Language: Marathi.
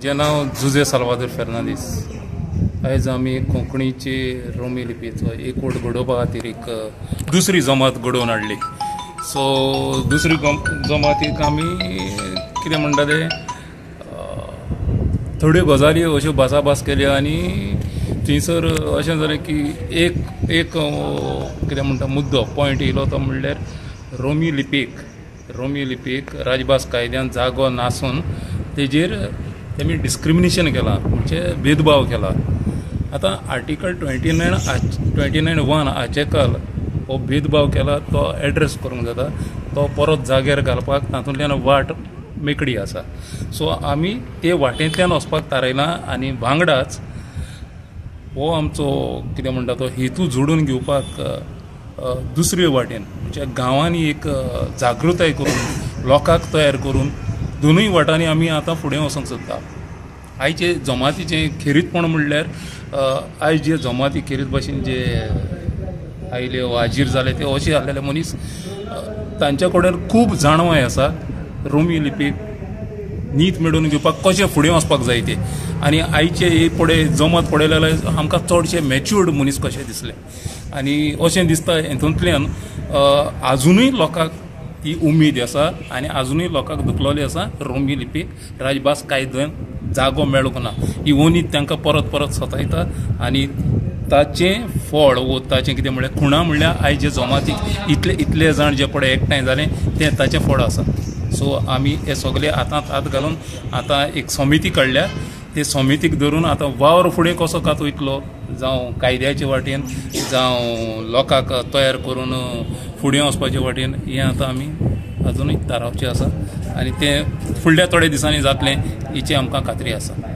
जे नांव जुजे साल्वादोर फेर्नांदीस आयज आमी कोंकणीची रोमी लिपीचो एकवट घडोवपा खातीर एक दुसरी जमात घडोवन हाडली सो दुसरी जमातीक आमी कितें म्हणटा ते थोड्यो गजाली अश्यो भासाभास केल्यो आनी थंयसर अशें जालें की एक एक कितें म्हणटा मुद्दो पॉयंट येयलो तो म्हणल्यार रोमी लिपीक रोमी लिपीक राजभास कायद्यान जागो नासून तेजेर तेमी डिस्क्रिमिनेशन केलां म्हणजे भेदभाव केला. आतां article twenty nine twenty nine one हाचे काल हो भेदभाव केला तो एड्रेस करूंक जाता तो परत जाग्यार घालपाक तातूंतल्यान वाट मेकळी आसा. सो आमी ते वाटेंतल्यान वचपाक थारायलां आनी वांगडाच हो आमचो कितें म्हणटा तो हेतू जोडून घेवपाक दुसरे वाटेन म्हणजे गांवांनी एक जागृताय करून लोकांक तयार करून दोनूय वाटांनी आमी आतां फुडें वचोंक सोदता आयचे जमातीचें खेरीतपण म्हणल्यार आयज जे जमाती खेरीत भाशेन जे आयले वाजीर जाले ते अशे आसलेले मनीस तांच्या कडेन खूब जाणवाय आसा रोमी लिपीक नीत मेळोवन घेवपाक कशें फुडें वचपाक जाय ते. आनी आयचे हे पडे जमत पडले जाल्यार आमकां चडशे मॅच्युर्ड मनीस कशे दिसले. आनी अशें दिसता हेतूंतल्यान आजुनूय लोकांक ही उमेद आसा आनी आजुनूय लोकांक दुखलोली आसा रोमी लिपीक राजभास कायद्यान जागो मेळूंक ना. ही उमेद तांकां परत परत सतायता आनी ताचें फळ वो ताचें कितें म्हणल्यार खुणा म्हणल्यार आयज जे जमातीक इतले इतले जाण जे पळय एकठांय जालें तें ताचें फळ आसा. सो आमी हे सगळे आतांच हात घालून आतां एक समिती काडल्या ते समितीक धरून आतां वावर फुडें कसो कातो वयतलो? जावं कायद्याचे वाटेन जावं लोकांक तयार करून फुडें वचपाचे वाटेन हें आतां आमी अजुनूय थारावचें आसा. आनी तें फुडल्या थोड्या दिसांनी जातलें हेची आमकां खात्री आसा.